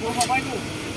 Vamos, Vou vai, do.